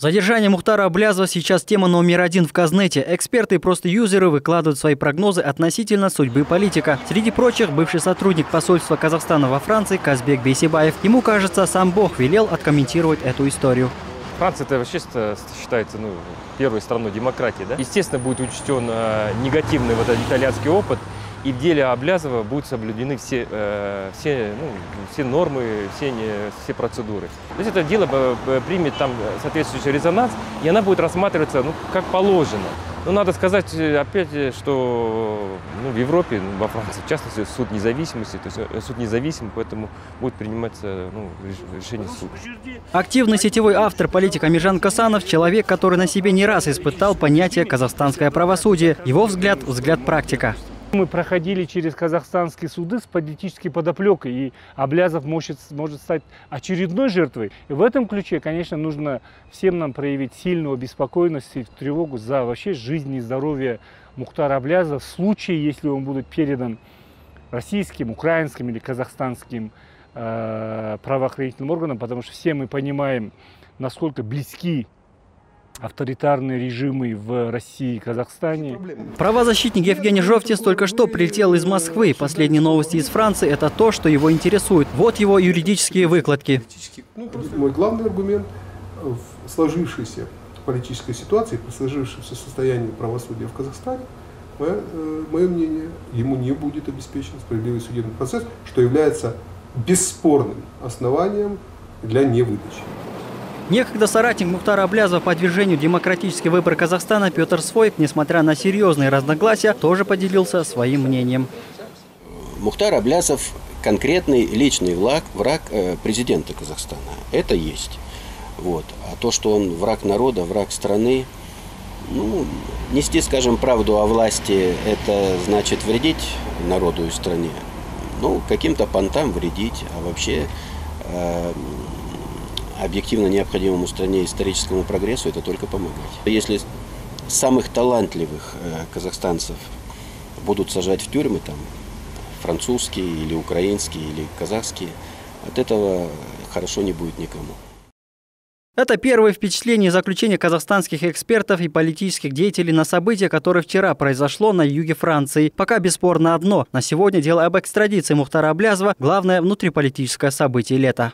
Задержание Мухтара Аблязова сейчас тема номер один в Казнете. Эксперты и просто юзеры выкладывают свои прогнозы относительно судьбы политика. Среди прочих, бывший сотрудник посольства Казахстана во Франции Казбек Бейсибаев. Ему кажется, сам Бог велел откомментировать эту историю. Франция это вообще считается ну, первой страной демократии. Да? Естественно, будет учтен э, негативный вот этот итальянский опыт – и в деле Облязова будут соблюдены все, э, все, ну, все нормы, все, не, все процедуры. То есть это дело э, примет там соответствующий резонанс, и она будет рассматриваться ну, как положено. Но надо сказать э, опять, что ну, в Европе, ну, во Франции, в частности, суд независимости, то есть э, суд независим, поэтому будет приниматься ну, решение суда. Активный сетевой автор политика Мижан Касанов – человек, который на себе не раз испытал понятие «казахстанское правосудие». Его взгляд – взгляд практика. Мы проходили через казахстанские суды с политической подоплекой, и Аблязов может, может стать очередной жертвой. И в этом ключе, конечно, нужно всем нам проявить сильную обеспокоенность и тревогу за вообще жизнь и здоровье Мухтара Аблязова в случае, если он будет передан российским, украинским или казахстанским э, правоохранительным органам, потому что все мы понимаем, насколько близки авторитарные режимы в России и Казахстане. Правозащитник Евгений Жовтис только что прилетел из Москвы. Последние новости из Франции – это то, что его интересует. Вот его юридические выкладки. Ну, мой главный аргумент в сложившейся политической ситуации, по сложившемуся состоянию правосудия в Казахстане, мое, э, мое мнение, ему не будет обеспечен справедливый судебный процесс, что является бесспорным основанием для невыдачи. Некогда соратник Мухтара Аблязова по движению «Демократический выбор Казахстана» Петр Свойк, несмотря на серьезные разногласия, тоже поделился своим мнением. Мухтар Аблязов – конкретный личный враг, враг э, президента Казахстана. Это есть. Вот. А то, что он враг народа, враг страны, ну, нести, скажем, правду о власти, это значит вредить народу и стране. Ну, каким-то понтам вредить, а вообще э, объективно необходимому стране историческому прогрессу это только помогать. Если самых талантливых э, казахстанцев будут сажать в тюрьмы, там, французские или украинские или казахские, от этого хорошо не будет никому. Это первое впечатление заключения казахстанских экспертов и политических деятелей на событие, которое вчера произошло на юге Франции. Пока бесспорно одно. На сегодня дело об экстрадиции Мухтара Аблязова – главное внутриполитическое событие лета.